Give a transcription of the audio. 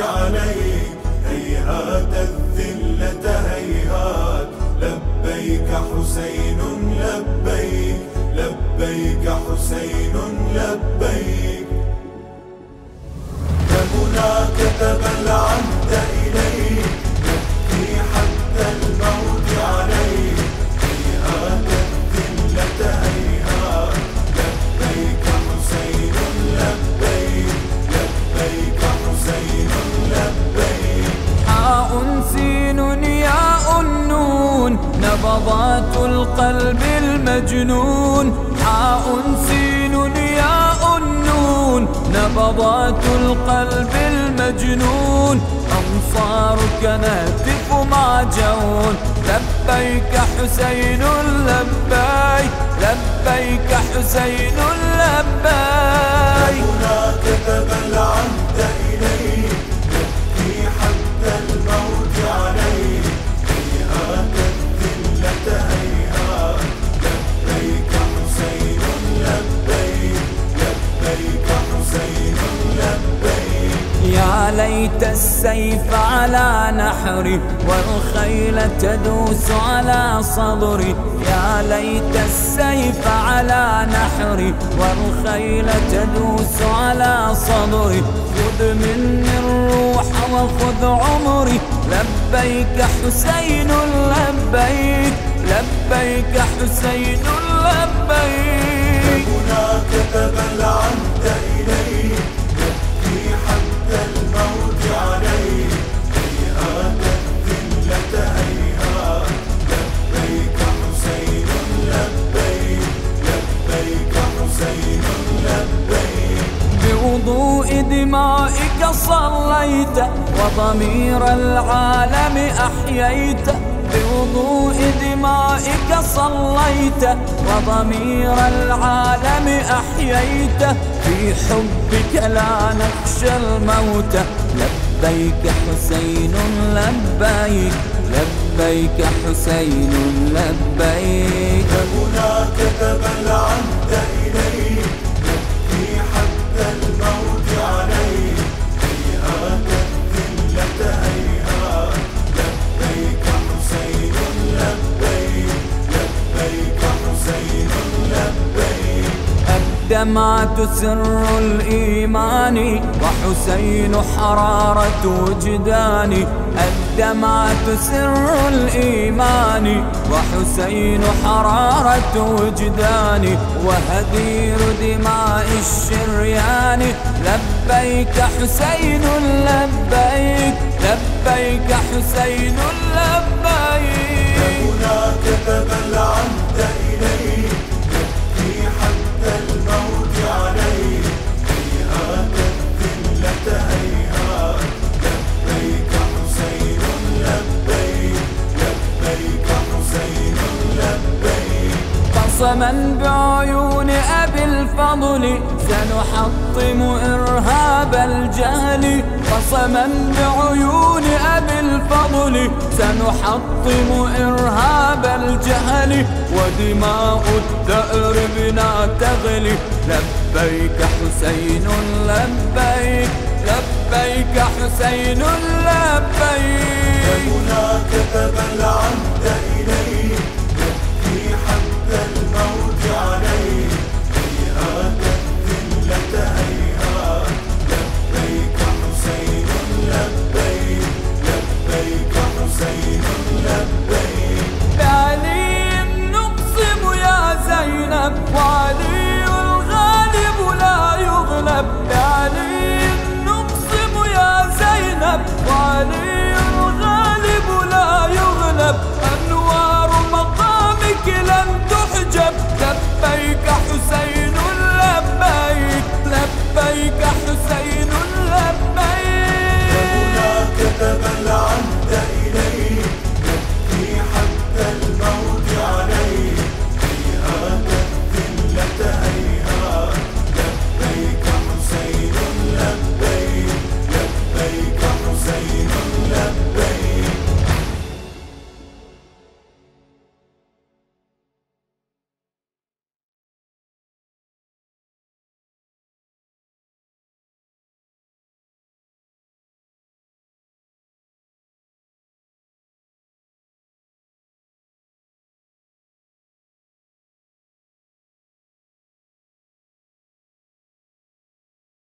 عليك. هيهات الذلة هيهات. لبيك حسين لبيك لبيك حسين. القلب المجنون. حاء سين ياء نون. نبضات القلب المجنون. أنصارك نهتف مع جون لبيك حسين لبيك لبيك حسين لبيك. هنا كتب العهد لبيك يا ليت السيف على نحري والخيل تدوس على صدري يا ليت السيف على نحري والخيل تدوس على صدري خذ مني الروح وخذ عمري. لبيك حسين لبيك لبيك حسين لبيك. هنا كتب بوضوء دمائك صليت وضمير العالم أحييت بوضوء دمائك صليت وضمير العالم أحييت في حبك لا نخشى الموت لبيك حسين لبيك لبيك حسين لبيك. الدمعة سر الإيمان وحسين حرارة وجداني الدمعة سر الإيمان وحسين حرارة وجداني وهدير دماء الشريان لبيك حسين لبيك لبيك حسين لبيك. هنا كتب قسما بعيون أبي الفضل سنحطم إرهاب الجهل. قسما بعيون أبي الفضل سنحطم إرهاب الجهل. ودماء الثأر بنا تغلي لبيك حسين لبيك لبيك حسين لبيك. هنا كتب إليك